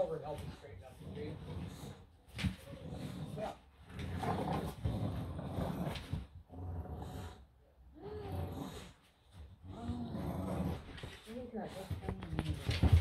over and help you straighten up the tree. Yeah. นี่เกิดได้